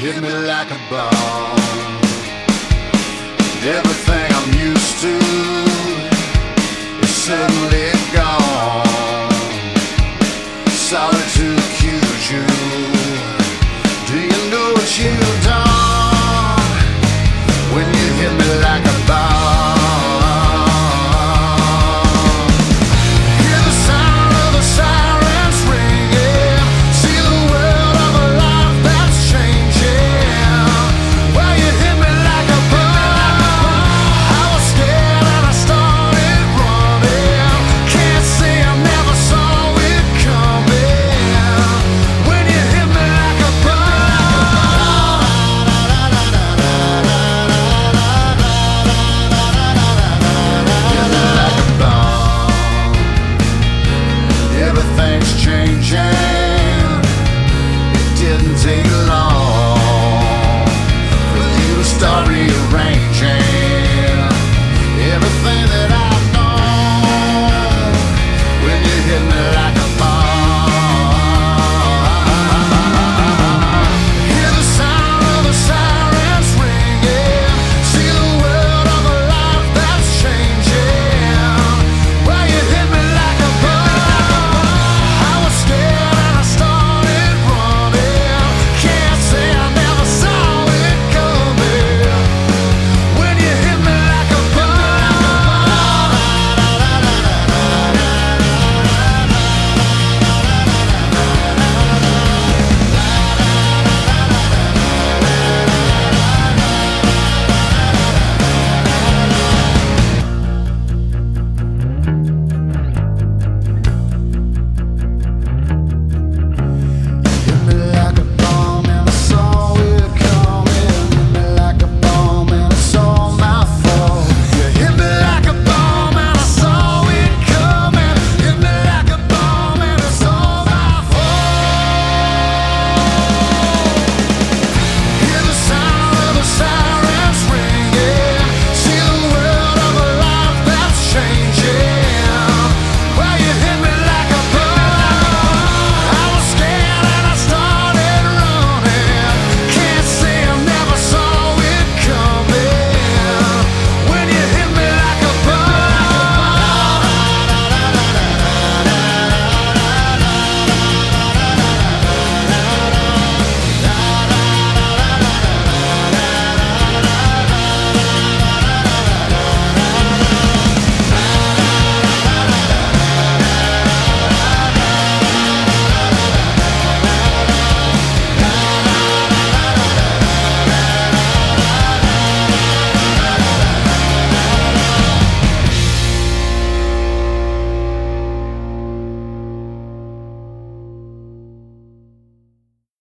hit me like a bomb. Everything I'm used to.